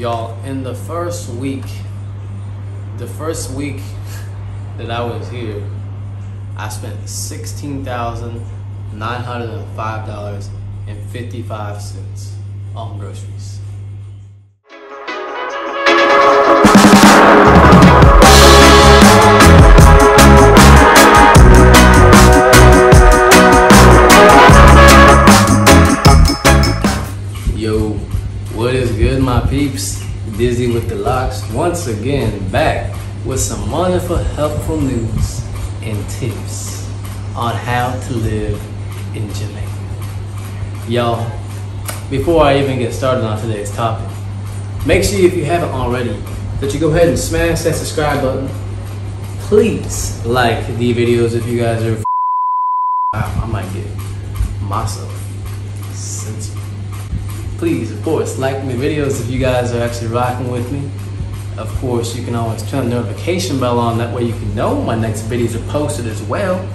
Y'all, in the first week, the first week that I was here, I spent sixteen thousand nine hundred and five dollars and fifty five cents on groceries. Peeps? Dizzy with the locks, once again back with some wonderful, helpful news and tips on how to live in Jamaica. Y'all, before I even get started on today's topic, make sure if you haven't already that you go ahead and smash that subscribe button. Please like the videos if you guys are. I, might get myself please, of course, like my videos if you guys are actually rocking with me. Of course, you can always turn the notification bell on. That way you can know when my next videos are posted as well.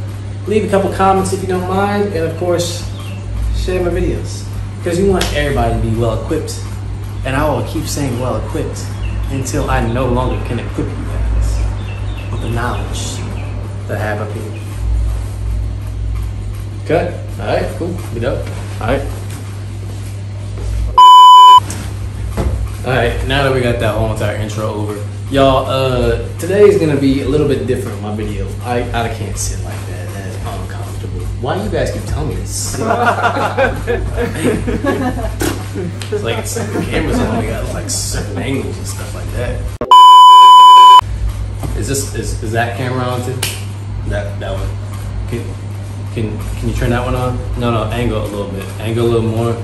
Leave a couple comments if you don't mind. And of course, share my videos. Because we want everybody to be well equipped. And I will keep saying well equipped until I no longer can equip you guys with the knowledge that I have up here. Cut. Alright, cool. We done. Alright. All right, now that we got that whole entire intro over, y'all, uh, today is gonna be a little bit different. My video, I, I can't sit like that. That's uncomfortable. Why you guys keep telling me to sit? it's like it's, the cameras only got like certain angles and stuff like that. Is this is, is that camera on too? That that one. Can, can can you turn that one on? No, no, angle a little bit. Angle a little more.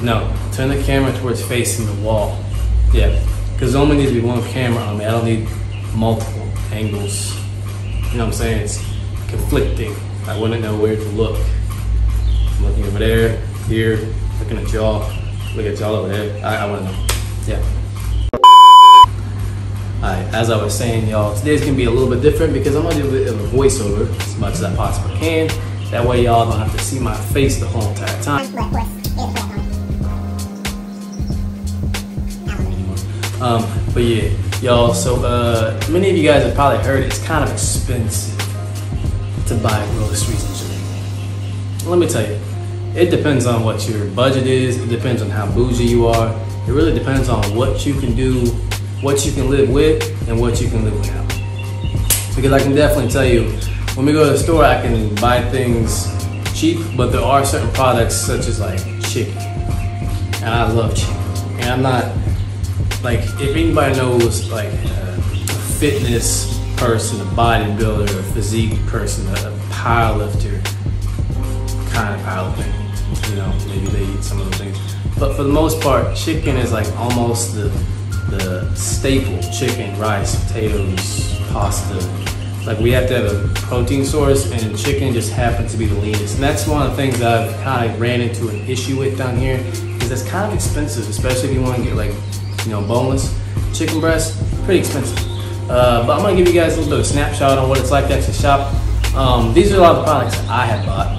No, turn the camera towards facing the wall. Yeah, because only needs to be one camera on me. I don't need multiple angles. You know what I'm saying? It's conflicting. I wouldn't know where to look. I'm looking over there, here, looking at y'all, look at y'all over there. I, I to know. Yeah. Alright, as I was saying, y'all, today's gonna be a little bit different because I'm gonna do a bit of a voiceover as much as I possibly can. That way, y'all don't have to see my face the whole entire time. Um, but yeah, y'all. So uh, many of you guys have probably heard it's kind of expensive to buy groceries in Jamaica. Let me tell you, it depends on what your budget is. It depends on how bougie you are. It really depends on what you can do, what you can live with, and what you can live without. Because I can definitely tell you, when we go to the store, I can buy things cheap, but there are certain products such as like chicken, and I love chicken, and I'm not like if anybody knows like a fitness person, a bodybuilder, a physique person, a, powerlifter, kind of powerlifting, you know, maybe they eat some of those things. But for the most part, chicken is like almost the the staple: chicken, rice, potatoes, pasta. Like we have to have a protein source, and chicken just happens to be the leanest. And that's one of the things that I've kind of ran into an issue with down here, is it's kind of expensive, especially if you want to get like you know, boneless chicken breast, pretty expensive. Uh, but I'm gonna give you guys a little bit of snapshot on what it's like to actually shop. Um, these are a lot of the products I have bought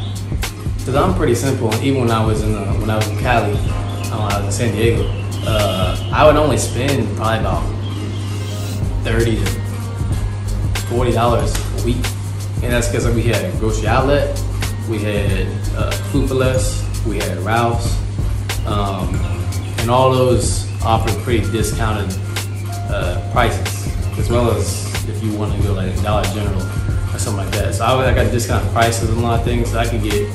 because I'm pretty simple. And Even when I was in uh, when I was in Cali, uh, I was in San Diego, uh, I would only spend probably about thirty to forty dollars a week, and that's because we had a grocery outlet, we had uh, Food 4 Less, we had Ralph's, um, and all those offer pretty discounted uh, prices, as well as if you want to go like Dollar General or something like that. So I, I got discounted prices on a lot of things, so I can get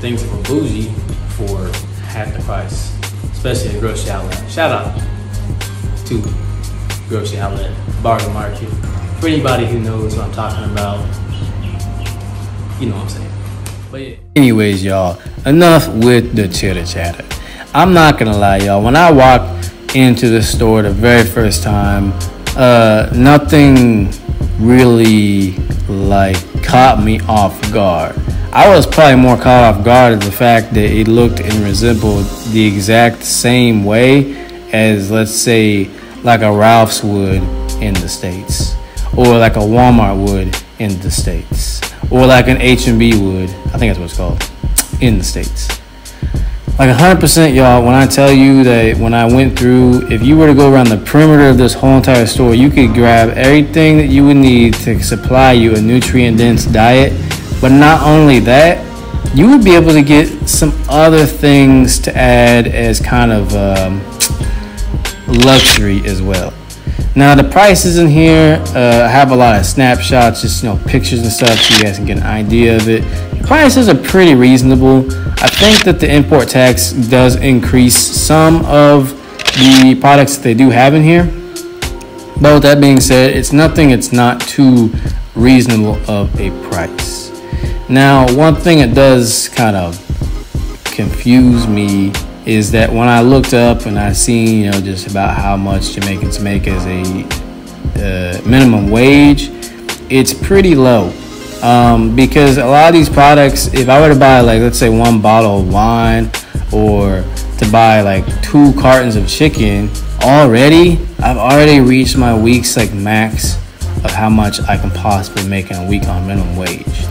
things that bougie for half the price, especially at grocery outlet. Shout out to grocery outlet, bargain market. For anybody who knows what I'm talking about, you know what I'm saying. But yeah. Anyways, y'all, enough with the chitter chatter. I'm not gonna lie, y'all. When I walked into the store the very first time, uh, nothing really like caught me off guard. I was probably more caught off guard at the fact that it looked and resembled the exact same way as, let's say, like a Ralph's would in the states, or like a Walmart would in the states, or like an H-E-B would. I think that's what it's called in the states. Like 100%, y'all, when I tell you that when I went through, if you were to go around the perimeter of this whole entire store, you could grab everything that you would need to supply you a nutrient dense diet. But not only that, you would be able to get some other things to add as kind of um, luxury as well. Now the prices in here, uh, I have a lot of snapshots, just you know pictures and stuff, so you guys can get an idea of it. The prices are pretty reasonable. I think that the import tax does increase some of the products that they do have in here. But with that being said, it's nothing. It's not too reasonable of a price. Now, one thing that does kind of confuse me is that when I looked up and I seen, you know, just about how much Jamaicans make as a uh, minimum wage, it's pretty low. Um, because a lot of these products, if I were to buy like let's say one bottle of wine or to buy like two cartons of chicken, already I've already reached my week's like max of how much I can possibly make in a week on minimum wage.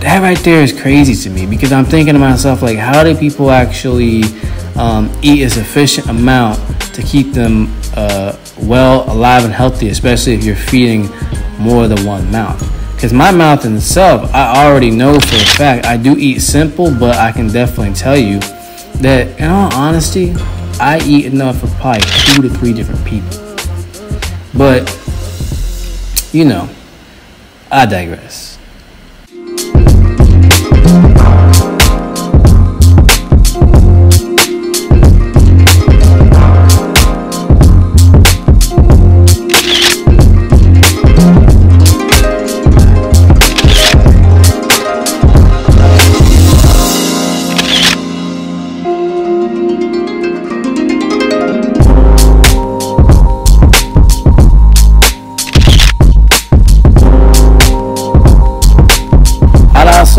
That right there is crazy to me because I'm thinking to myself like, how do people actually um, eat a sufficient amount to keep them uh, well, alive, and healthy, especially if you're feeding more than one mouth. Because my mouth in itself, I already know for a fact I do eat simple, but I can definitely tell you that, in all honesty, I eat enough for probably two to three different people. But, you know, I digress.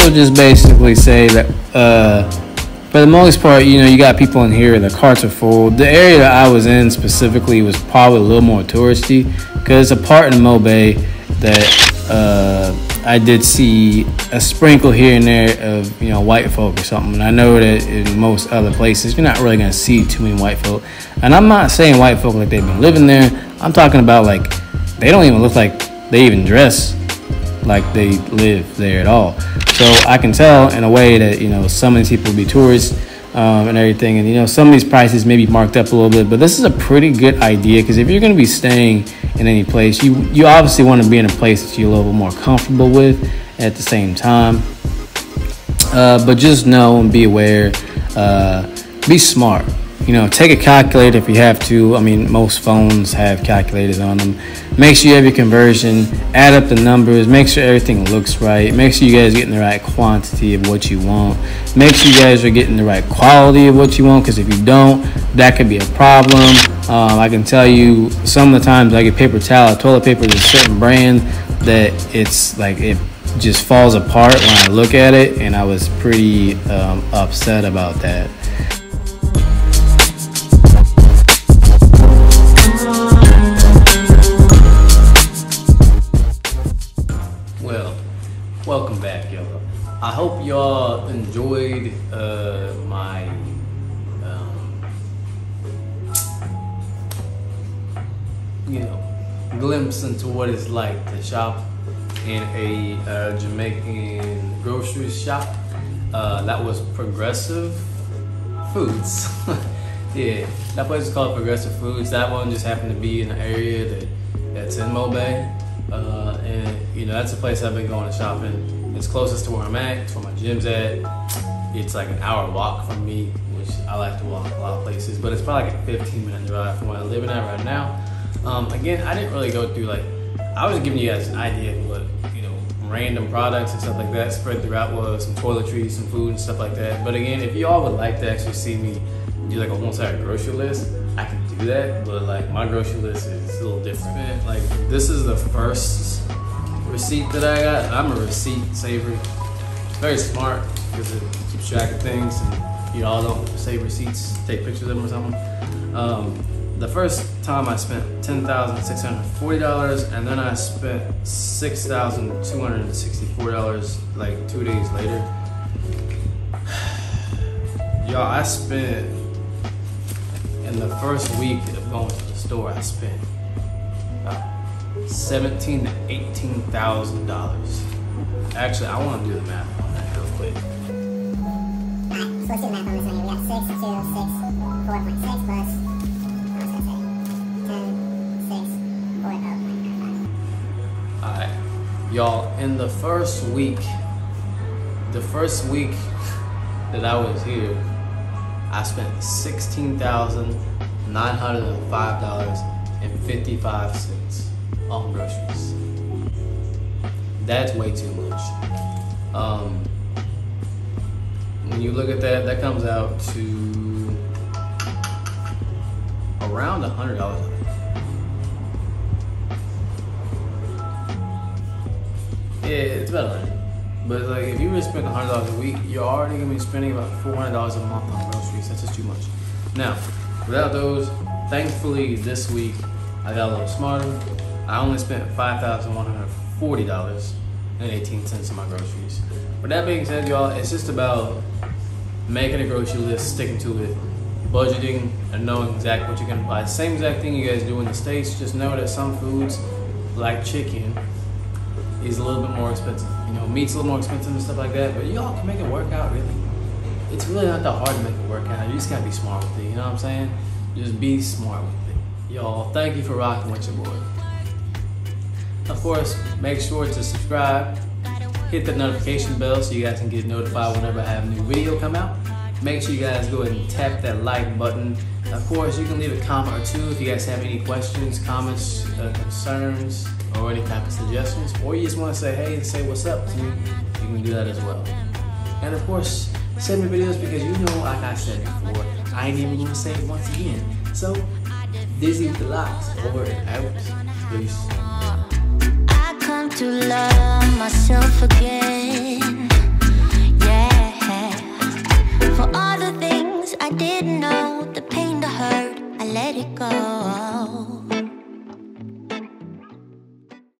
Just basically say that uh, for the most part, you know, you got people in here, the carts are full. The area that I was in specifically was probably a little more touristy because a part in Mobay that uh, I did see a sprinkle here and there of, you know, white folk or something. And I know that in most other places, you're not really going to see too many white folk. And I'm not saying white folk like they've been living there. I'm talking about like they don't even look like they even dress like they live there at all. So I can tell in a way that you know some of these people will be tourists um, and everything, and you know some of these prices may be marked up a little bit, but this is a pretty good idea because if you're going to be staying in any place, you you obviously want to be in a place that you're a little more comfortable with at the same time. Uh, but just know and be aware, uh, be smart. You know, take a calculator if you have to. I mean, most phones have calculators on them. Make sure you have your conversion, add up the numbers, make sure everything looks right, make sure you guys are getting the right quantity of what you want, make sure you guys are getting the right quality of what you want, because if you don't, that could be a problem. Um, I can tell you some of the times I get paper towel, toilet paper is a certain brand that it's like it just falls apart when I look at it, and I was pretty um, upset about that. Hope y'all enjoyed uh, my um, you know glimpse into what it's like to shop in a uh, Jamaican grocery shop. Uh, that was Progressive Foods. yeah, that place is called Progressive Foods. That one just happened to be in an area that that's in Mobay. Uh, and you know that's a place I've been going to shopping. It's closest to where I'm at. It's where my gym's at. It's like an hour walk from me, which I like to walk a lot of places. But it's probably like a 15 minute drive from where I'm living at right now. Um, again, I didn't really go through like I was giving you guys an idea of what you know random products and stuff like that spread throughout was some toiletries, some food and stuff like that. But again, if you all would like to actually see me do like a whole entire grocery list, I can do that. But like my grocery list is a little different. Like this is the first receipt that I got. I'm a receipt saver. It's very smart because it keeps track of things and you all don't save receipts, take pictures of them or something. Um, the first time I spent ten thousand six hundred forty dollars, and then I spent six thousand two hundred sixty-four dollars like two days later Y'all, I spent in the first week of going to the store, I spent seventeen to eighteen thousand dollars. Actually, I want to do the math on that real quick. Alright, so let's do the math on this one here. We got 6, 2, 6, 4.6 plus, I was gonna say, 10, 6, 4, oh, Alright, y'all, in the first week, the first week that I was here, I spent sixteen thousand nine hundred and five dollars and fifty five cents on groceries. That's way too much. Um, when you look at that, that comes out to around a hundred dollars. Yeah, it's about a hundred. But like, if you were to spend a hundred dollars a week, you're already gonna be spending about four hundred dollars a month on groceries. That's just too much. Now, without those, thankfully this week I got a little smarter. I only spent five thousand one hundred forty dollars and eighteen cents on my groceries. With that being said, y'all, it's just about making a grocery list, sticking to it, budgeting, and knowing exactly what you're gonna buy. Same exact thing you guys do in the states. Just know that some foods, like chicken, is a little bit more expensive. You know, meat's a little more expensive and stuff like that, but y'all can make it work out really. It's really not that hard to make it work out. You just gotta be smart with it, you know what I'm saying? Just be smart with it. Y'all, thank you for rocking with your boy. Of course, make sure to subscribe, hit the notification bell so you guys can get notified whenever I have a new video come out. Make sure you guys go ahead and tap that like button. Of course, you can leave a comment or two if you guys have any questions, comments, uh, concerns, or any type of suggestions, or you just want to say hey and say what's up to me, you can do that as well. And of course, send me videos because you know, like I said before, I ain't even gonna say it once again. So, Dizzy with the locks, over and out. Peace. To love myself again. Yeah. For all the things I didn't know, the pain, the hurt, I let it go.